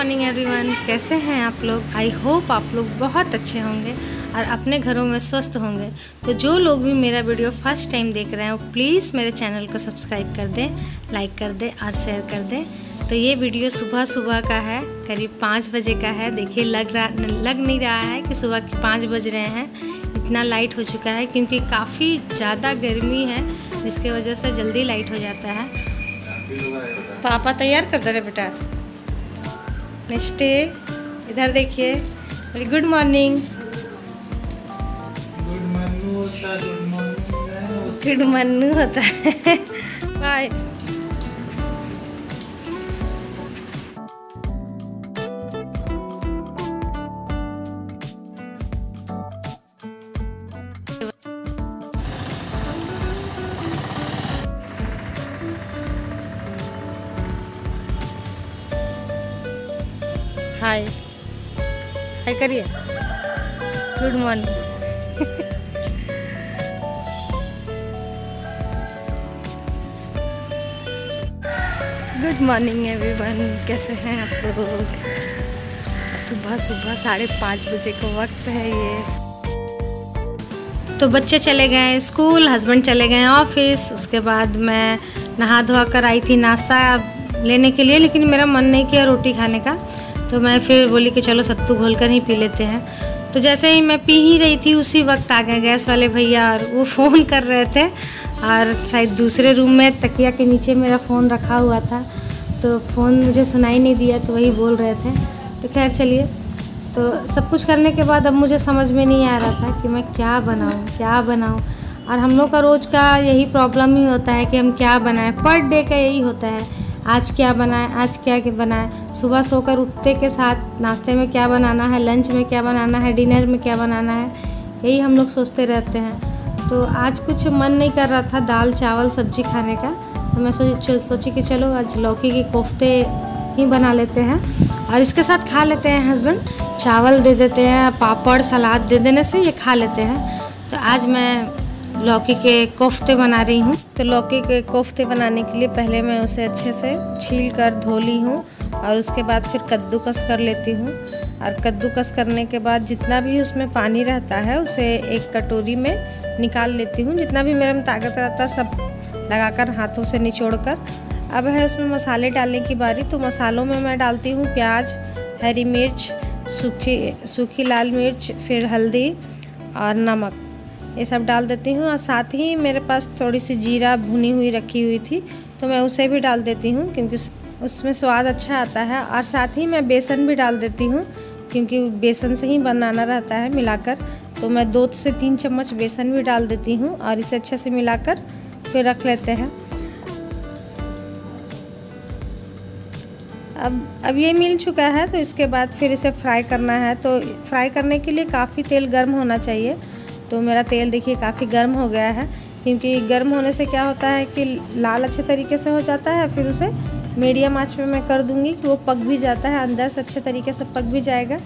Morning everyone कैसे हैं आप लोग? आई होप आप लोग बहुत अच्छे होंगे और अपने घरों में स्वस्थ होंगे। तो जो लोग भी मेरा वीडियो फ़र्स्ट टाइम देख रहे हैं, वो प्लीज़ मेरे चैनल को सब्सक्राइब कर दें लाइक कर दें और शेयर कर दें। तो ये वीडियो सुबह सुबह का है, करीब पाँच बजे का है। देखिए, लग रहा, लग नहीं रहा है कि सुबह के पाँच बज रहे हैं। इतना लाइट हो चुका है क्योंकि काफ़ी ज़्यादा गर्मी है, जिसके वजह से जल्दी लाइट हो जाता है। पापा तैयार कर दे रहे बेटा? नेक्स्ट डे इधर देखिए बोली गुड मॉर्निंग. गुड मन्नू होता है बाय हाय हाय करिए good morning good morning everyone कैसे हैं आप लोग? सुबह सुबह साढ़े पाँच बजे का वक्त है ये। तो बच्चे चले गए स्कूल हस्बैंड चले गए ऑफ़िस उसके बाद मैं नहा धोआ कर आई थी नाश्ता लेने के लिए, लेकिन मेरा मन नहीं किया रोटी खाने का। तो मैं फिर बोली कि चलो सत्तू घोल कर ही पी लेते हैं। तो जैसे ही मैं पी ही रही थी, उसी वक्त आ गए गैस वाले भैया और वो फ़ोन कर रहे थे और शायद दूसरे रूम में तकिया के नीचे मेरा फ़ोन रखा हुआ था। तो फ़ोन मुझे सुनाई नहीं दिया तो वही बोल रहे थे। तो खैर चलिए। तो सब कुछ करने के बाद अब मुझे समझ में नहीं आ रहा था कि मैं क्या बनाऊँ क्या बनाऊँ। और हम लोग का रोज़ का यही प्रॉब्लम ही होता है कि हम क्या बनाएँ। पर डे का यही होता है आज क्या बनाएँ, आज क्या बनाएँ? सुबह सोकर उठते के साथ नाश्ते में क्या बनाना है, लंच में क्या बनाना है, डिनर में क्या बनाना है, यही हम लोग सोचते रहते हैं। तो आज कुछ मन नहीं कर रहा था दाल, चावल, सब्ज़ी खाने का। तो मैं सोची सोची कि चलो आज लौकी के कोफ्ते ही बना लेते हैं और इसके साथ खा लेते हैं हस्बैंड चावल दे देते हैं, पापड़, सलाद दे देने से ये खा लेते हैं। तो आज मैं लौकी के कोफ्ते बना रही हूँ। तो लौकी के कोफ्ते बनाने के लिए पहले मैं उसे अच्छे से छील कर धो ली हूँ और उसके बाद फिर कद्दूकस कर लेती हूँ। और कद्दूकस करने के बाद जितना भी उसमें पानी रहता है, उसे एक कटोरी में निकाल लेती हूँ। जितना भी मेरे में ताकत रहता है, सब लगाकर हाथों से निचोड़ कर अब है उसमें मसाले डालने की बारी तो मसालों में मैं डालती हूँ प्याज, हरी मिर्च, सूखी सूखी लाल मिर्च, फिर हल्दी और नमक। ये सब डाल देती हूँ और साथ ही मेरे पास थोड़ी सी जीरा भुनी हुई रखी हुई थी तो मैं उसे भी डाल देती हूँ क्योंकि उसमें स्वाद अच्छा आता है और साथ ही मैं बेसन भी डाल देती हूँ क्योंकि बेसन से ही बनाना रहता है मिलाकर। तो मैं दो से तीन चम्मच बेसन भी डाल देती हूँ और इसे अच्छे से मिलाकर फिर रख लेते हैं। अब अब ये मिल चुका है तो इसके बाद फिर इसे फ्राई करना है। तो फ्राई करने के लिए काफ़ी तेल गर्म होना चाहिए। तो मेरा तेल देखिए काफ़ी गर्म हो गया है, क्योंकि गर्म होने से क्या होता है कि लाल अच्छे तरीके से हो जाता है, फिर उसे मीडियम आँच पे मैं कर दूँगी कि वो पक भी जाता है, अंदर से अच्छे तरीके से पक भी जाएगा।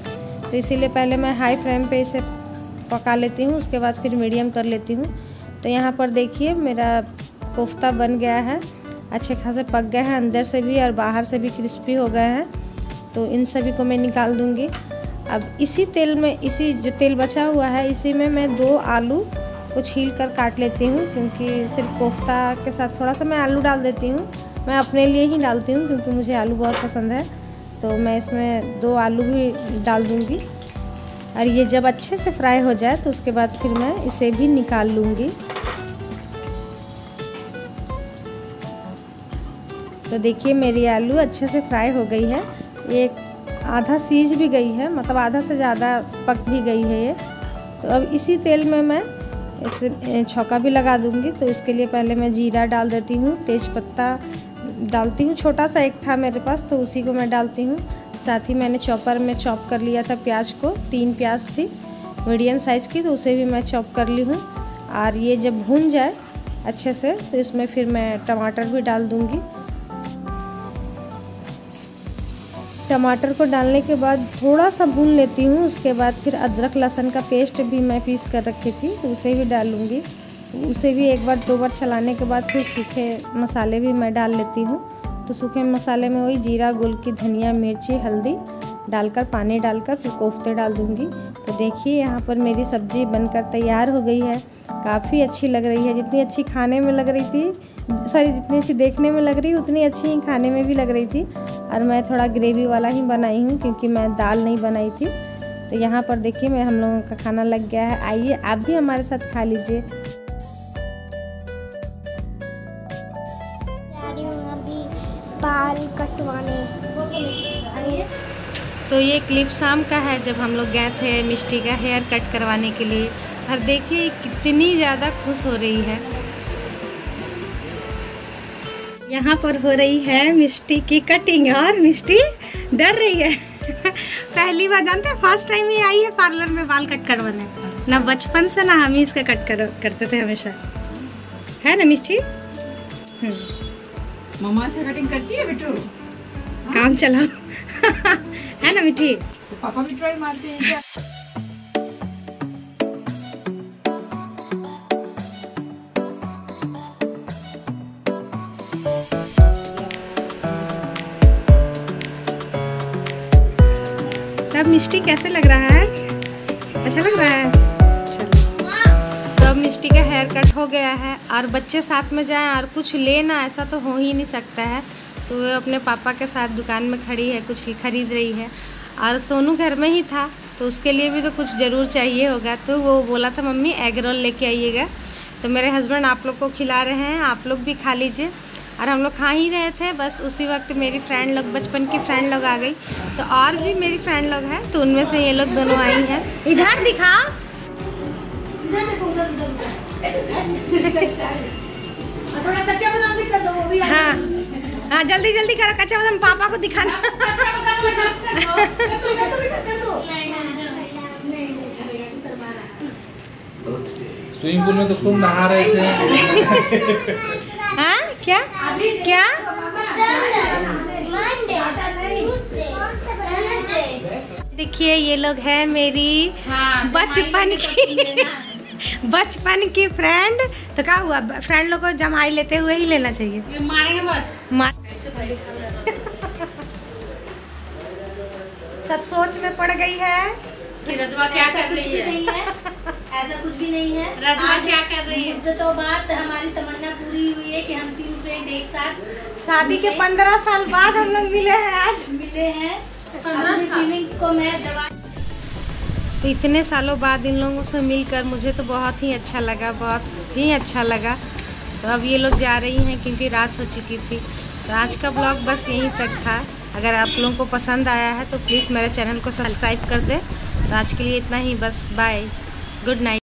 तो इसीलिए पहले मैं हाई फ्लेम पे इसे पका लेती हूँ, उसके बाद फिर मीडियम कर लेती हूँ। तो यहाँ पर देखिए मेरा कोफ्ता बन गया है, अच्छे खासे पक गए हैं, अंदर से भी और बाहर से भी क्रिस्पी हो गए हैं। तो इन सभी को मैं निकाल दूँगी। अब इसी तेल में, इसी जो तेल बचा हुआ है, इसी में मैं दो आलू को छील कर काट लेती हूँ, क्योंकि सिर्फ़ कोफ्ता के साथ थोड़ा सा मैं आलू डाल देती हूँ। मैं अपने लिए ही डालती हूँ, क्योंकि मुझे आलू बहुत पसंद है। तो मैं इसमें दो आलू भी डाल दूँगी। और ये जब अच्छे से फ्राई हो जाए तो उसके बाद फिर मैं इसे भी निकाल लूँगी। तो देखिए, मेरी आलू अच्छे से फ्राई हो गई है। एक आधा सीज भी गई है मतलब आधा से ज़्यादा पक भी गई है ये। तो अब इसी तेल में मैं इसे छौका भी लगा दूँगी। तो इसके लिए पहले मैं जीरा डाल देती हूँ, तेज पत्ता डालती हूँ। छोटा सा एक था मेरे पास तो उसी को मैं डालती हूँ। साथ ही मैंने चॉपर में चॉप कर लिया था प्याज को, तीन प्याज थी, मीडियम साइज़ की तो उसे भी मैं चॉप कर ली हूँ। और ये जब भून जाए अच्छे से तो इसमें फिर मैं टमाटर भी डाल दूँगी। टमाटर को डालने के बाद थोड़ा सा भून लेती हूँ, उसके बाद फिर अदरक लहसुन का पेस्ट भी मैं पीस कर रखी थी तो उसे भी डालूँगी। उसे भी एक बार, दो बार चलाने के बाद फिर सूखे मसाले भी मैं डाल लेती हूँ। तो सूखे मसाले में वही जीरा गुल की धनिया, मिर्ची, हल्दी डालकर, पानी डालकर फिर कोफ्ते डाल दूँगी। तो देखिए, यहाँ पर मेरी सब्ज़ी बनकर तैयार हो गई है। काफ़ी अच्छी लग रही है, जितनी अच्छी खाने में लग रही थी सॉरी जितनी सी देखने में लग रही उतनी अच्छी ही खाने में भी लग रही थी। और मैं थोड़ा ग्रेवी वाला ही बनाई हूँ क्योंकि मैं दाल नहीं बनाई थी। तो यहाँ पर देखिए मैं हम लोगों का खाना लग गया है। आइए आप भी हमारे साथ खा लीजिए। बाल कटवाने। तो ये क्लिप शाम का है जब हम लोग गए थे मिष्टी का हेयर कट करवाने के लिए। और देखिए कितनी ज़्यादा खुश हो रही है। यहाँ पर हो रही है मिष्टी की कटिंग और मिष्टी डर रही है। पहली बार जानते हैं फ़र्स्ट टाइम ही आई है पार्लर में बाल कट करवाने। ना बचपन से ना हम ही इसका कट कर करते थे हमेशा। है ना मिष्टी? मम्मा अच्छा कटिंग करती है बेटू काम चलाओ। है ना मिठी तो पापा भी ट्राई मारते हैं क्या? मिष्टी कैसे लग रहा है? अच्छा लग रहा है? चलो। तो अब मिष्टी का हेयर कट हो गया है, और बच्चे साथ में जाएँ और कुछ लेना, ऐसा तो हो ही नहीं सकता है। तो वह अपने पापा के साथ दुकान में खड़ी है, कुछ खरीद रही है। और सोनू घर में ही था तो उसके लिए भी तो कुछ ज़रूर चाहिए होगा। तो वो बोला था, मम्मी एग रोल लेके आइएगा। तो मेरे हस्बैंड आप लोग को खिला रहे हैं, आप लोग भी खा लीजिए। और हम लोग खा ही रहे थे बस उसी वक्त मेरी फ्रेंड लोग बचपन की फ्रेंड लोग आ गई तो और भी मेरी फ्रेंड लोग हैं तो उनमें से ये लोग दोनों आई हैं इधर दिखा थोड़ा कच्चा बादाम भी कर दो वो भी आ हाँ हाँ जल्दी जल्दी करो कच्चा बादाम पापा को दिखाना स्विमिंग पूल में तो खूब नहा रहे थे हाँ क्या? क्या? देखिए ये लोग हैं मेरी बचपन की बचपन की फ्रेंड तो क्या हुआ? फ्रेंड लोग को जमाई लेते हुए ही लेना चाहिए। मारेंगे बस। मा- सब सोच में पड़ गई है। क्या कर रही नहीं है। ऐसा कुछ भी नहीं है। रदवा क्या कर रही है? मुद्दतों बाद हमारी तमन्ना पूरी हुई है कि हम तीन फ्रेंड एक साथ शादी के पंद्रह साल बाद हम लोग मिले हैं आज। मिले हैं। अपनी फीलिंग्स को मैं दबा तो इतने सालों बाद इन लोगों से मिलकर मुझे तो बहुत ही अच्छा लगा बहुत ही अच्छा लगा। तो अब ये लोग जा रही हैं क्योंकि रात हो चुकी थी। तो आज का ब्लॉग बस यहीं तक था। अगर आप लोगों को पसंद आया है तो प्लीज़ मेरे चैनल को सब्सक्राइब कर दें। तो आज के लिए इतना ही बस बाय गुड नाइट